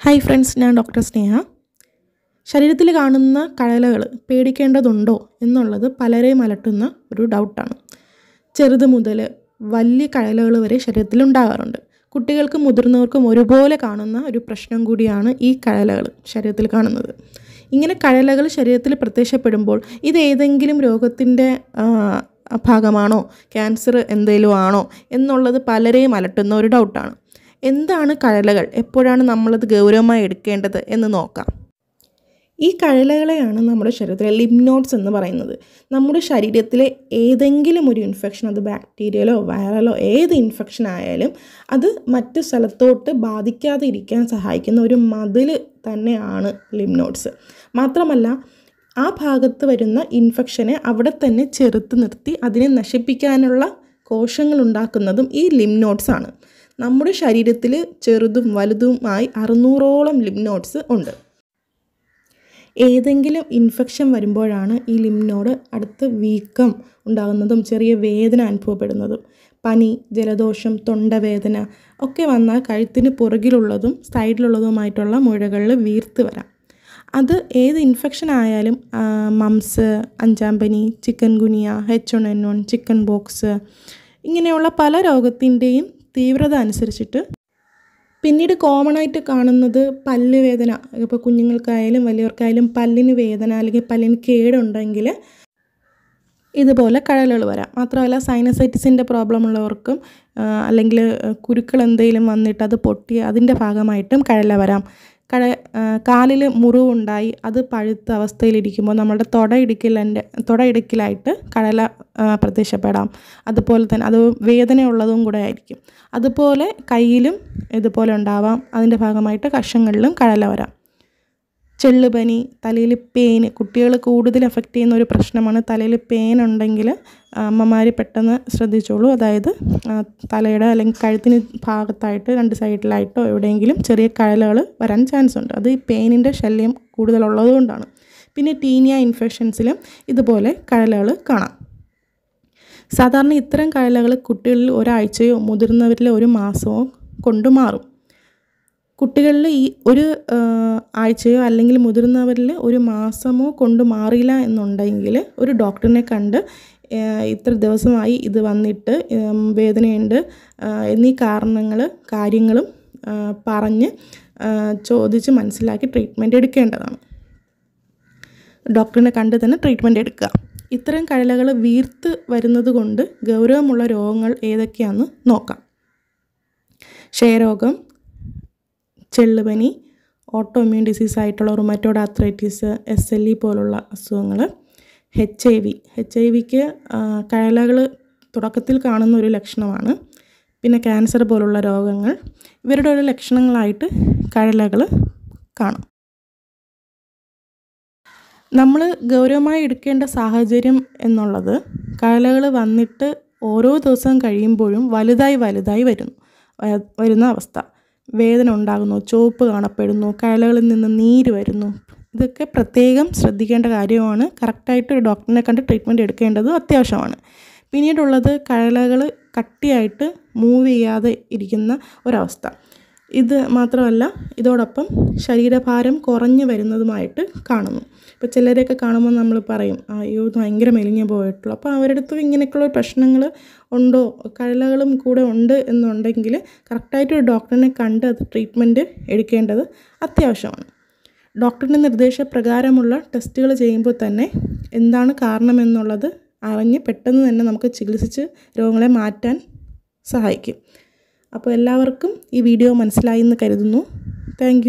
Hi friends ഞാൻ doctor Sneha. ശരീരത്തിൽ കാണുന്ന കഴലകൾ പേടിക്കേണ്ടതുണ്ടോ എന്നുള്ളത് പലരെയും അലട്ടുന്ന ഒരു ഡൗട്ടാണ് ചെറുത് മുതൽ വലിയ കഴലകൾ വരെ ശരീരത്തിൽ ഉണ്ടാകാറുണ്ട്. കുട്ടികൾക്കും മുതിർന്നവർക്കും ഒരുപോലെ കാണുന്ന ഒരു പ്രശ്നം കൂടിയാണ് ഈ കഴലകൾ ശരീരത്തിൽ കാണുന്നത്. ഇങ്ങനെ കഴലകൾ ശരീരത്തിൽ പ്രത്യക്ഷപ്പെടുമ്പോൾ ഇത് ഏതെങ്കിലും രോഗത്തിന്റെ ഭാഗമാണോ? ക്യാൻസർ എന്തെങ്കിലും ആണോ? എന്നുള്ളത് പലരെയും അലട്ടുന്ന ഒരു ഡൗട്ടാണ് എന്താണ് കഴലകൾ? എപ്പോഴാണ് നമ്മളത് ഗൗരവമായി എടുക്കേണ്ടത് എന്ന് നോക്കാം. ഈ കഴലകളെയാണ് നമ്മുടെ ശരീരത്തിലെ ലിംനോട്ട്സ് എന്ന് പറയുന്നത്. നമ്മുടെ ശരീരത്തിലെ ഏതെങ്കിലും ഒരു ഇൻഫെക്ഷൻ അത് ബാക്ടീരിയലോ വൈറലോ ഏത് ഇൻഫെക്ഷൻ ആയാലും അത് മറ്റു സ്ഥലത്തോട്ട് ബാധിക്കാതെ ഇരിക്കാൻ സഹായിക്കുന്ന ഒരു മതിൽ തന്നെയാണ് ലിംനോട്ട്സ് മാത്രമല്ല ആ ഭാഗത്ത് വരുന്ന ഇൻഫെക്ഷനെ അവിടെ തന്നെ ചെറുത്ത് നിർത്തി അതിനെ നശിപ്പിക്കാനുള്ള കോശങ്ങൾ ഉണ്ടാക്കുന്നതും ഈ ലിംനോട്ട്സ് ആണ്. നമ്മുടെ ശരീരത്തിൽ ചെറുതും വലുതുമായി അറുന്നൂറോളം ലിംനോട്സ് ഉണ്ട്. ഏതെങ്കിലും ഇൻഫെക്ഷൻ വരുമ്പോഴാണ് ഈ ലിംനോട് അടുത്ത് വീക്കം ഉണ്ടാകുന്നതും ചെറിയ വേദന അനുഭവപ്പെടുന്നതും. പനി ജലദോഷം തൊണ്ടവേദന ഒക്കെ വന്നാൽ കഴുത്തിന് പുറകിലുള്ളതും സൈഡിലുള്ളതുമായിട്ടുള്ള മുഴകളിൽ വീർത്ത് വരാം. അത് ഏത് ഇൻഫെക്ഷൻ ആയാലും മംസ് അഞ്ചാം പനി chikungunya H one N one chicken pox ഇങ്ങനെയുള്ള പല രോഗത്തിന്റെയും തീവ്രത അനുസരിച്ചിട്ട് പിന്നീട് കോമൺ ആയിട്ട് കാണുന്നത് പല്ല് വേദന. ഇപ്പോൾ കുഞ്ഞുങ്ങൾക്കായാലും വലിയവർക്കായാലും പല്ലിന് വേദന അല്ലെങ്കിൽ പല്ലിന് കേടുണ്ടെങ്കിൽ ഇതുപോലെ കഴലുകൾ വരാം. മാത്രമല്ല സൈനസൈറ്റിസിന്റെ പ്രോബ്ലം ഉള്ളവർക്കും അല്ലെങ്കിൽ കുരുക്കൾ എന്തെങ്കിലും വന്നിട്ട് അത് പൊട്ടി അതിന്റെ ഭാഗമായിട്ടും കഴല വരാം. കഴ കാലിൽ മുറിവുണ്ടായി അത് പഴുത്ത അവസ്ഥയിലിരിക്കുമ്പോൾ നമ്മുടെ തുടയിടുക്കിലെ തുടയിടുക്കിലായിട്ട് കടല പ്രത്യക്ഷപ്പെടാം. അതുപോലെ തന്നെ അത് വേദനയുള്ളതും കൂടെ ആയിരിക്കും. അതുപോലെ കയ്യിലും ഇതുപോലെ ഉണ്ടാവാം. അതിന്റെ ഭാഗമായിട്ട് കഷങ്ങളിലും കടല വരാം. ചെള്ളുപനി തലയിൽ പെയിൻ കുട്ടികൾ കൂടുതൽ എഫക്റ്റ് ചെയ്യുന്ന ഒരു പ്രശ്നമാണ് തലയിൽ പെയിൻ ഉണ്ടെങ്കിൽ അമ്മമാർ പെട്ടെന്ന് ശ്രദ്ധിച്ചോളൂ. അതായത് തലയുടെ അല്ലെങ്കിൽ കഴുത്തിന് ഭാഗത്തായിട്ട് രണ്ട് സൈഡിലായിട്ടോ എവിടെയെങ്കിലും ചെറിയ കഴലുകൾ വരാൻ ചാൻസ് ഉണ്ട്. അത് ഈ പെയിനിന്റെ ശല്യം കൂടുതലുള്ളത് കൊണ്ടാണ്. പിന്നെ ടീനിയ ഇൻഫെക്ഷൻസിലും ഇതുപോലെ കഴലുകൾ കാണാം. സാധാരണ ഇത്തരം കഴലകൾ കുട്ടികളിൽ ഒരാഴ്ചയോ മുതിർന്നവരിൽ ഒരു മാസമോ കൊണ്ട് മാറും. കുട്ടികളിൽ ഈ ഒരു ആഴ്ചയോ അല്ലെങ്കിൽ മുതിർന്നവരിൽ ഒരു മാസമോ കൊണ്ട് മാറിയില്ല എന്നുണ്ടെങ്കിൽ ഒരു ഡോക്ടറിനെ കണ്ട് ഇത്ര ദിവസമായി ഇത് വന്നിട്ട് വേദനയുണ്ട് എന്നീ കാരണങ്ങൾ കാര്യങ്ങളും പറഞ്ഞ് ചോദിച്ച് മനസ്സിലാക്കി ട്രീറ്റ്മെന്റ് എടുക്കേണ്ടതാണ്. ഡോക്ടറിനെ കണ്ട് തന്നെ ട്രീറ്റ്മെന്റ് എടുക്കുക. ഇത്തരം കഴലകൾ വീർത്ത് വരുന്നത് കൊണ്ട് ഗൗരവമുള്ള രോഗങ്ങൾ ഏതൊക്കെയാണെന്ന് നോക്കാം. ക്ഷയരോഗം ചെള്ളുപനി ഓട്ടോ ഇമ്മ്യൂൺ ഡിസീസ് ആയിട്ടുള്ള rheumatoid arthritis S L E പോലുള്ള അസുഖങ്ങൾ H I V H I വിക്ക് കഴലകൾ തുടക്കത്തിൽ കാണുന്ന ഒരു ലക്ഷണമാണ്. പിന്നെ ക്യാൻസർ പോലുള്ള രോഗങ്ങൾ. ഇവരുടെ ഒരു ലക്ഷണങ്ങളായിട്ട് കഴലകൾ കാണും. നമ്മൾ ഗൗരവമായി എടുക്കേണ്ട സാഹചര്യം എന്നുള്ളത് കഴലകൾ വന്നിട്ട് ഓരോ ദിവസം കഴിയുമ്പോഴും വലുതായി വലുതായി വരുന്നു. വരുന്ന അവസ്ഥ. വേദന ഉണ്ടാകുന്നു ചുവപ്പ് കാണപ്പെടുന്നു കലകളിൽ നിന്ന് നീര് വരുന്നു. ഇതൊക്കെ പ്രത്യേകം ശ്രദ്ധിക്കേണ്ട കാര്യമാണ്. കറക്റ്റായിട്ട് ഒരു ഡോക്ടറിനെ കണ്ട് ട്രീറ്റ്മെന്റ് എടുക്കേണ്ടത് അത്യാവശ്യമാണ്. പിന്നീടുള്ളത് കലകൾ കട്ടിയായിട്ട് മൂവ് ചെയ്യാതെ ഇരിക്കുന്ന ഒരവസ്ഥ. ഇത് മാത്രമല്ല ഇതോടൊപ്പം ശരീരഭാരം കുറഞ്ഞു വരുന്നതുമായിട്ട് കാണുന്നു. ഇപ്പോൾ ചിലരെയൊക്കെ കാണുമ്പോൾ നമ്മൾ പറയും അയ്യോ ഭയങ്കര മെലിഞ്ഞു പോയിട്ടുള്ളൂ. അപ്പോൾ അടുത്ത് ഇങ്ങനെയൊക്കെയുള്ള പ്രശ്നങ്ങൾ ഉണ്ടോ? കഴലകളും കൂടെ ഉണ്ട് എന്നുണ്ടെങ്കിൽ കറക്റ്റായിട്ട് ഒരു ഡോക്ടറിനെ കണ്ട് അത് ട്രീറ്റ്മെന്റ് എടുക്കേണ്ടത് അത്യാവശ്യമാണ്. ഡോക്ടറിന്റെ നിർദ്ദേശപ്രകാരമുള്ള ടെസ്റ്റുകൾ ചെയ്യുമ്പോൾ തന്നെ എന്താണ് കാരണമെന്നുള്ളത് അറിഞ്ഞ് പെട്ടെന്ന് തന്നെ നമുക്ക് ചികിത്സിച്ച് രോഗങ്ങളെ മാറ്റാൻ സഹായിക്കും. അപ്പോൾ എല്ലാവർക്കും ഈ വീഡിയോ മനസ്സിലായി എന്ന് കരുതുന്നു. താങ്ക്